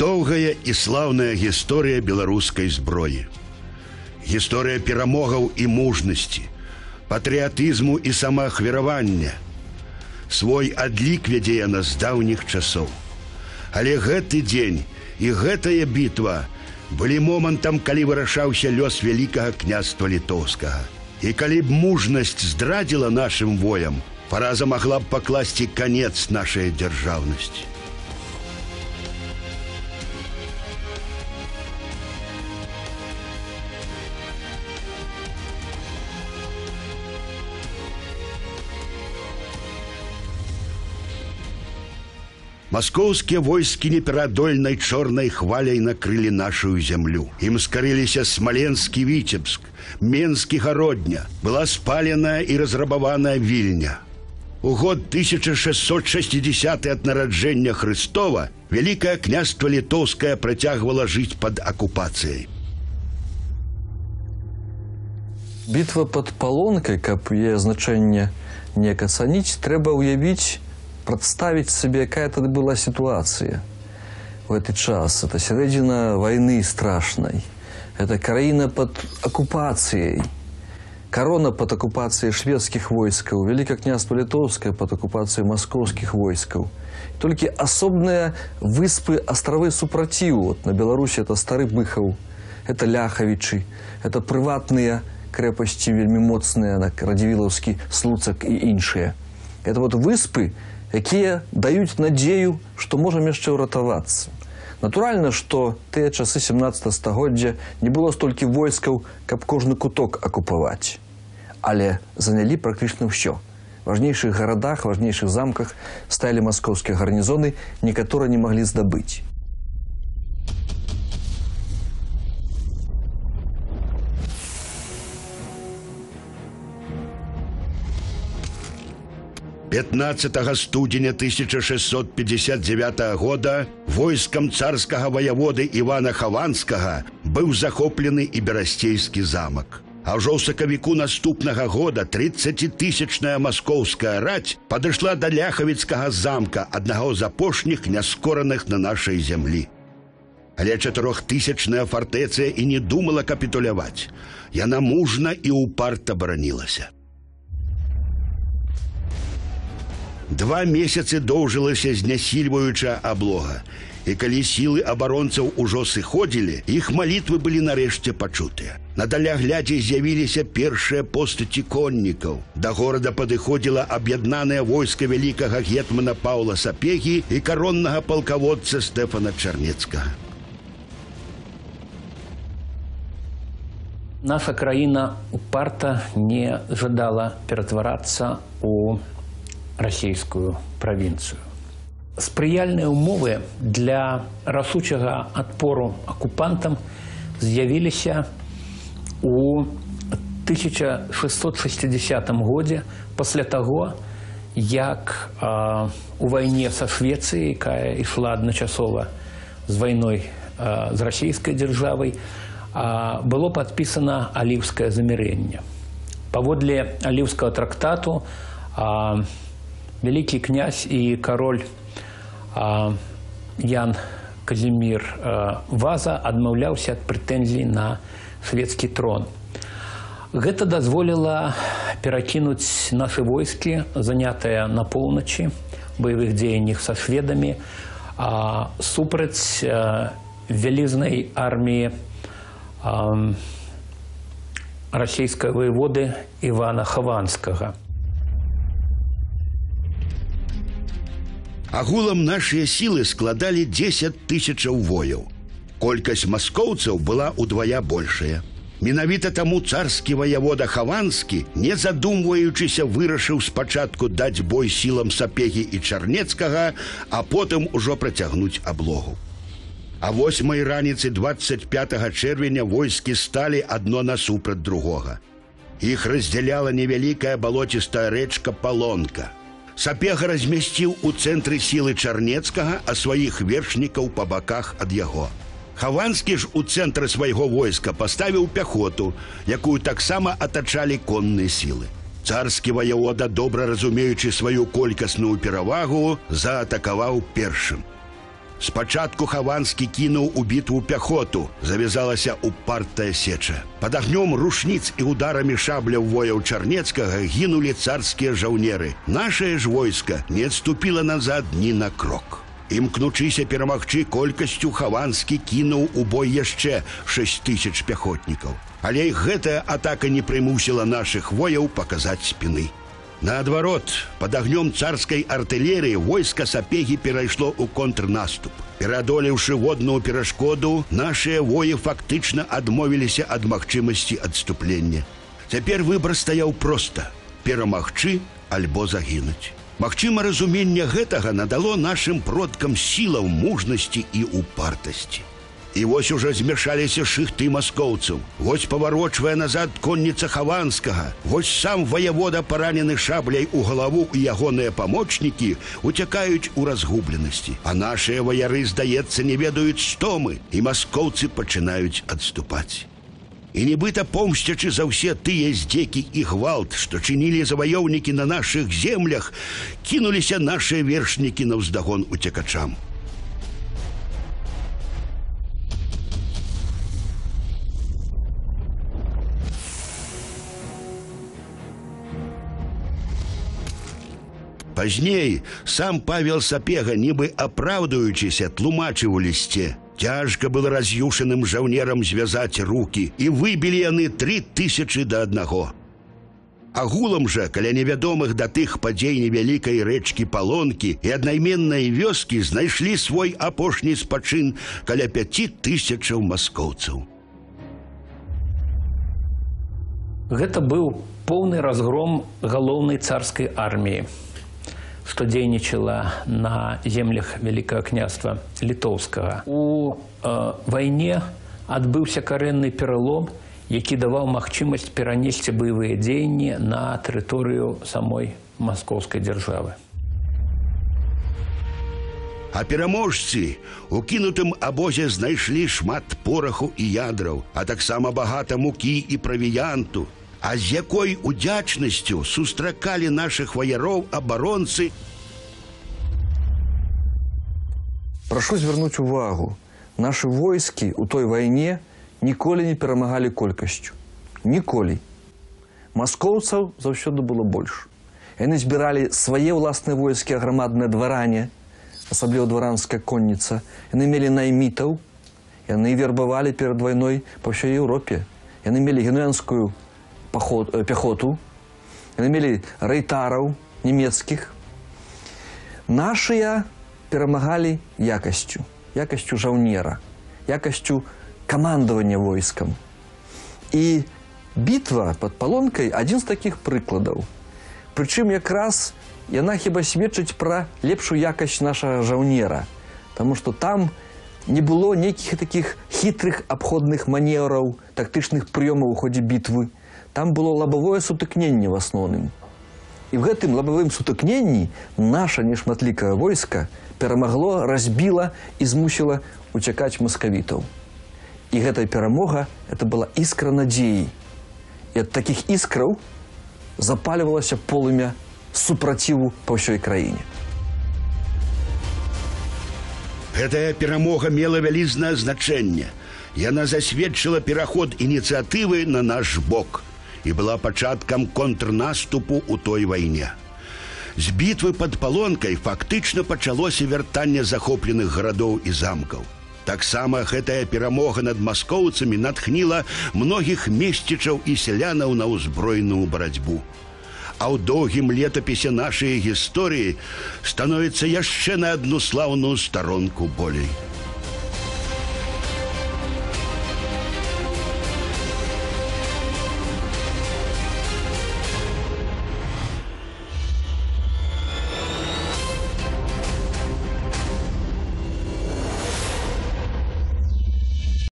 доўгая і слаўная гісторыя беларускай зброі. Гісторыя перамогаў і мужнасці, патрыятызму і самаахвяравання. Свой адлік вядзе яна з даўніх часоў. Але гэты дзень і гэтая бітва былі момантам, калі вырашаўся лёс вялікага княства літоўскага. І калі б мужнасць здрадзіла нашым воям, параза магла б пакласці канец нашай дзяржаўнасці. Маскоўскія войскі неперадольнай чорнай хваляй накрылі нашу зямлю. Ім скарыліся смаленскі віцебск, Менскі гародня, была спаленая і разрабаваная вільня. У год 1660 ад нараджэння Христова вялікае княства літоўскае працягвала жыць пад акупацыяй. Бітва пад палонкай, каб яе значэнне не кацаніць, трэба ўявіць представить себе, какая это была ситуация в этот час. Это середина войны страшной. Это краина под оккупацией. Корона под оккупацией шведских войск, Великое княжество Литовское под оккупацией московских войск. Только особные выспы, островы Супротиву. Вот на Беларуси это Старый Быхов, это Ляховичи, это приватные крепости, вельми моцные, на Радивиловский, Слуцак и иншие. Это вот выспы, якія даюць надзею, што можам яшчэ ўратавацца. Натуральна, што тыя часы 17 стагоддзя не было столькі войскаў, каб кожны куток акупаваць. Але занялі практычна ўсё. важнейшых гарадах, важнейшых замках сталі маскоўскія гарнізоны, некаторы не маглі здабыць. 15 студзеня 1659 года войскам царскага ваяводы Івана Хаванскага быў захоплены і берасцейскі замак. А ўжо ў сакавіку наступнага года 30тысячная маскоўская раць падышла да ляхавіцкага замка аднаго з апошніх няскораных на нашай зямлі. Але чатырохтысячная фартэцыя і не думала капітуляваць. Яна мужна і ўпарта баранілася. Два месяцы доўжылася знясільваючая аблога. І калі сілы абаронцаў ужо сыходзілі, іх малітвы былі нарэшце пачутыя. На даляглядзе з'явіліся першыя постаці коннікаў. Да горада падыходзіла аб'яднанае войска вялікага гетмана Паўла Сапегі і кароннага палкаводца Стэфана Чарнецкага. Наша краіна упарта не жадала ператварацца у расійскую правінцыю. Спрыяльныя ўмовы для расучага адпору акупантам з'явіліся у 1660 годзе пасля таго, як а, у вайне са Швецыяй, якая ішла адначасова з вайной а, з расійскай дзяржавай, а, было падпісана аліўскае замірэнне. Паводле аліўскага трактату а, вялікі князь і кароль а, Ян Казімір Ваза адмаўляўся ад прэтэнзій на шведскі трон. Гэта дазволіла перакінуць нашы войскі, занятыя на поўначы баявых дзеяннях са шведамі, а, супраць а, вялізнай арміі расійскай воеводы Івана Хаванскага. Агулам нашыя сілы складалі 10 тысячаў вояў. Колькасць маскоўцаў была ўдвая большая. Менавіта таму царскі ваявода хаванскі, не задумваючыся вырашыў спачатку даць бой сілам сапегі і чарнецкага, а потым ужо працягнуць аблогу. А восьмай раніцы 25 чэрвеня войскі сталі адно насупраць другога. Іх раздзяляла невялікая балоцістая рэчка палонка. Сапега размясціў у цэнтры сілы чарнецкага, а сваіх вершнікаў па баках ад яго. Хаванскі ж у цэнтры свайго войска паставіў пяхоту, якую таксама атачалі конныя сілы. Царскі ваявода, добра разумеючы сваю колькасную перавагу, заатакаваў першым. Спачатку хаванскі кінуў у бітву пяхоту, завязалася упартая сеча. Пад агнём рушніц і ударамі шабляў вояў чарнецкага гінулі царскія жаўнеры. Нашае ж войска не адступіла назад ні на крок. Імкнучыся перамагчы колькасцю хаванскі кінуў у бой яшчэ 6 тысяч пяхотнікаў. Але і гэтая атака не прымусіла нашых вояў паказаць спіны. Наадварот, пад агнём царскай артылерыі войска сапегі перайшло ў контрнаступ. Пераадолеўшы водную перашкоду, нашыя воі фактычна адмовіліся ад магчымасці адступлення. Цяпер выбар стаяў проста: перамагчы альбо загінуць. Магчыма, разуменне гэтага надало нашым продкам сілаў мужнасці і упартасці. І вось уже змяшаліся шыхты маскоўцаў. Вось паварочвае назад конніца хаванскага. Вось сам ваявода паранены шабляй у галаву і ягоныя памочнікі уцякаюць у разгубленасці. А нашыя ваяры, здаецца, не ведаюць стомы, і маскоўцы пачынаюць адступаць. І нібыта помсцячы за ўсе тыя здзекі і гвалт, што чынілі заваёўнікі на нашых землях, кінуліся нашыя вершнікі на ўздагон Пазней сам Павел Сапега, нібы апраўдуючыся, тлумачыў у лісце. Цяжка было раз'юшаным жаўнерам звязаць руки, і выбілі яны тры тысячы да аднаго. Агулам жа каля невядомых да тых падзей невялікай рэчкі палонкі і аднайменнай вёскі знайшлі свой апошні спачын каля пяці тысячаў маскоўцаў. Гэта быў поўны разгром галоўнай царскай арміі, што дзейнічала на землях вялікага княства літоўскага. У э, вайне адбыўся карэнны пералом, які даваў магчымасць перанесці баявыя дзеянні на тэрыторыю самой маскоўскай дзяржавы. А пераможцы у кінутым абозе знайшлі шмат пораху і ядраў, а таксама багата мукі і правіянту. А з якой удзячнасцю сустракалі нашых ваяроў абаронцы, Прашу звярнуць увагу. Нашы войскі ў той вайне ніколі не перамагалі колькасцю. Ніколі. Маскоўцаў заўсёды было больш. Яны збіралі свае ўласныя войскі аграмадныя дваране, асабліва дваранская конніца. Яны мелі наймітаў, яны вербавалі перад вайной па ўсёй Еўропе. Яны мелі генуэнскую паход, э, пяхоту, яны мелі рэйтараў нямецкіх. Нашыя перамагалі якасцю, якасцю жаўнера, якасцю камандавання войскам. І бітва пад палонкай адзін з такіх прыкладаў. Прычым якраз яна хіба сведчыць пра лепшую якасць нашага жаўнера, Таму што там не было нейкіх такіх хітрых абходных манеўраў, тактычных прыёмаў у ходзе бітвы. Там было лабавое сутыкненне в асноўным. І в гэтым лабавым сутыкненні наша нешматлікае войска перамагло, разбіла і змусіла уцякаць маскавітаў. І гэтая перамога это была іскра надзеі. І ад такіх іскраў запальвалася полымя супраціву па ўсёй краіне. Гэтая перамога мела вялізнае значэнне. Яна засведчыла пераход ініцыятывы на наш бок і была пачаткам контрнаступу ў той вайне. З бітвы пад палонкай фактычна пачалося вяртанне захопленых гарадоў і замкаў. Таксама гэтая перамога над маскоўцамі натхніла многіх месцічаў і сялянаў на ўзброеную барацьбу. А ў доўгім летапісе нашай гісторыі становіцца яшчэ на адну слаўную старонку болей.